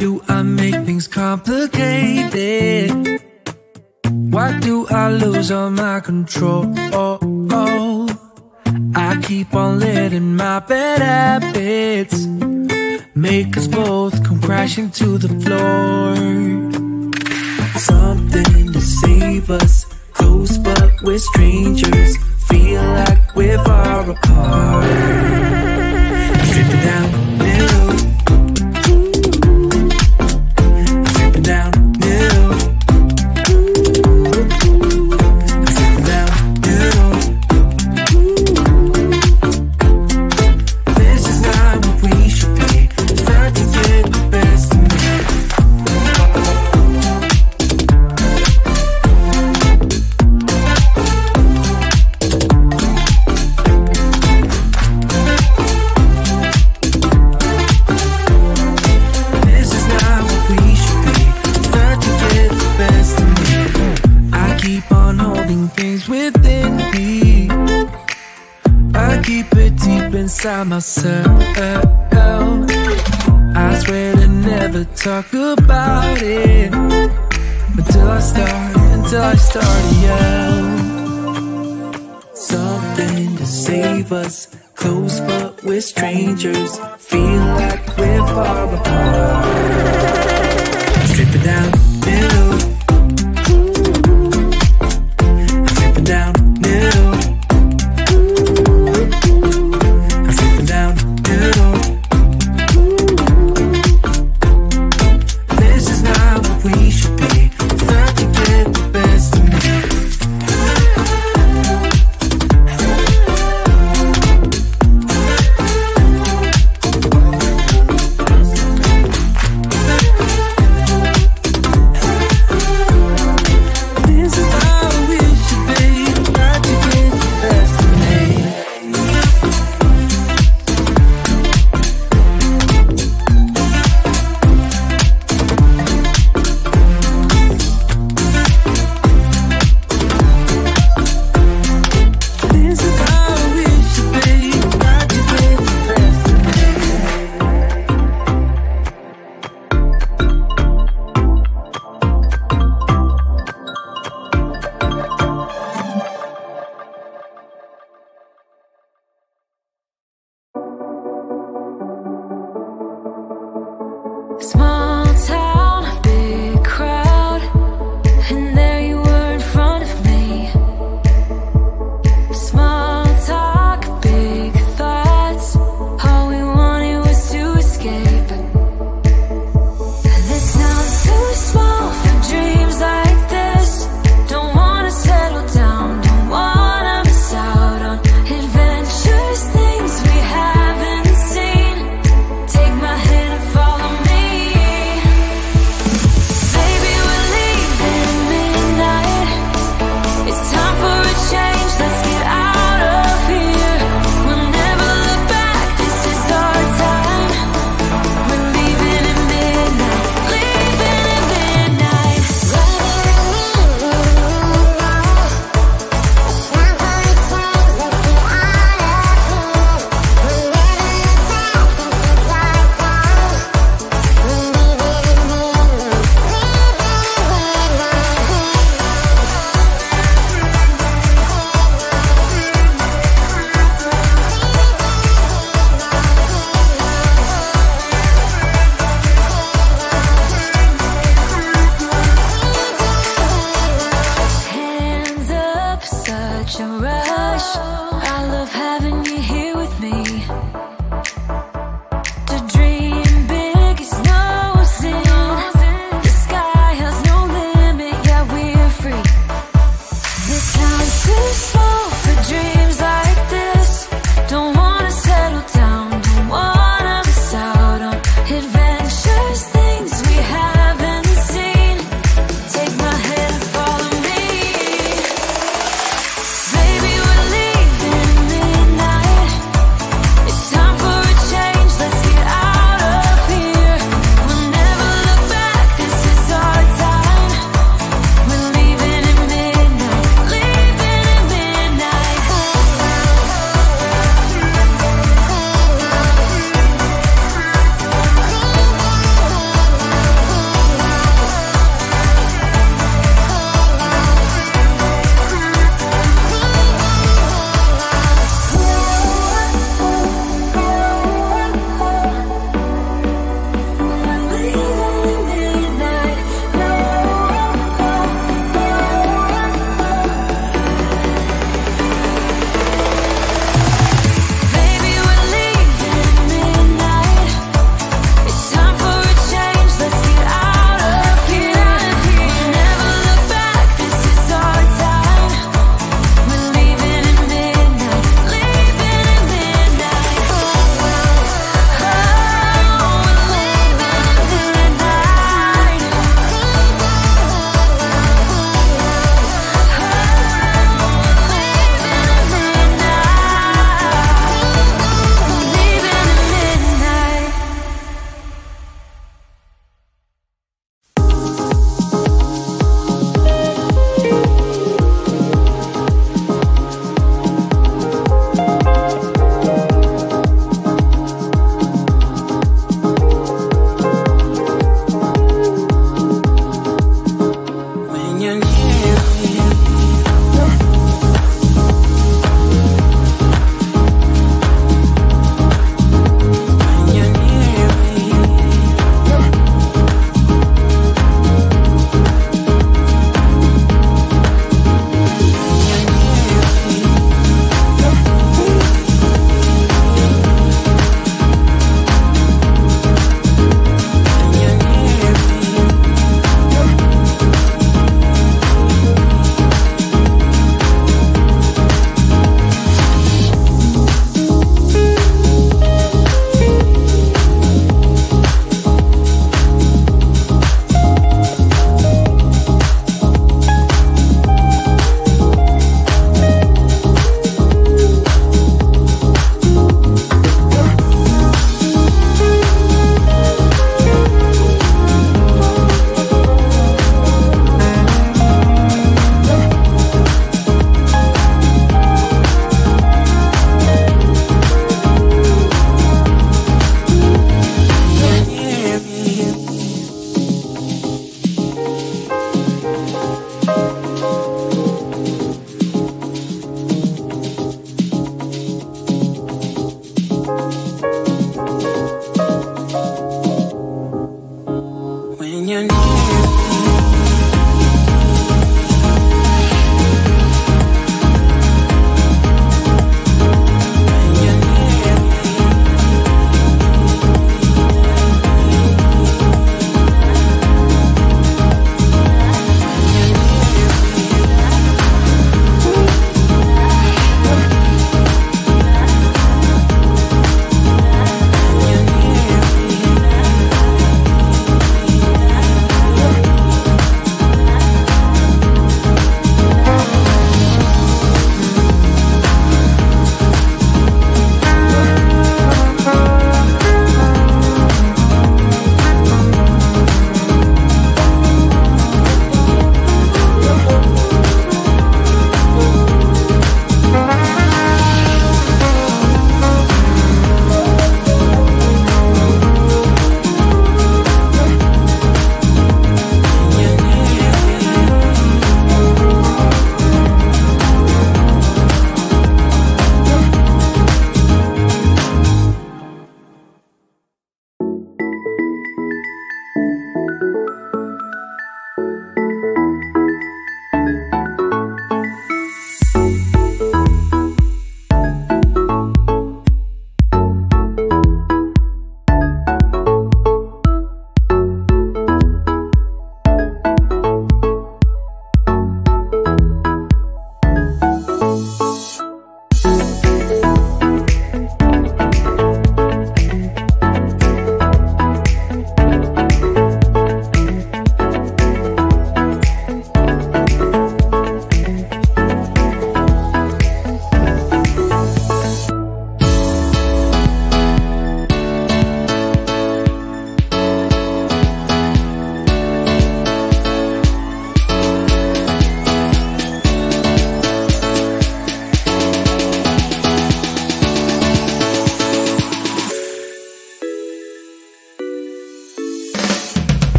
do I make things complicated? Why do I lose all my control? I keep on letting my bad habits Make us both come crashing to the floor Something to save us Close but we're strangers Feel like we're far apart Stripping down, middle myself. I swear to never talk about it. Until I start, until I start yell Something to save us Close but we're strangers. Feel like we're far apart Small. 想 I love having you。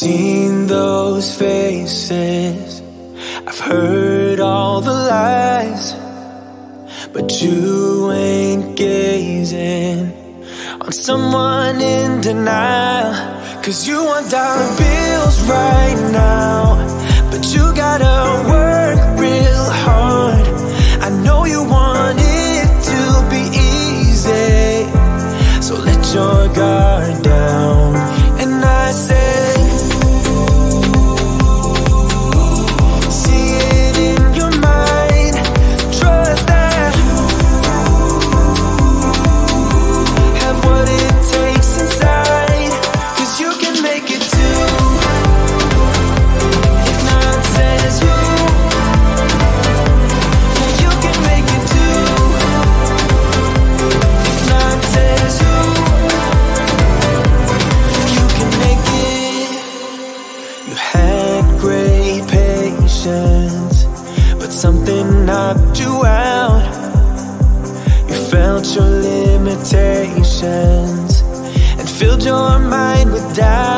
Seen those faces, I've heard all the lies, but you ain't gazing on someone in denial. Cause you want dollar bills right now, but you gotta work limitations and filled your mind with doubt.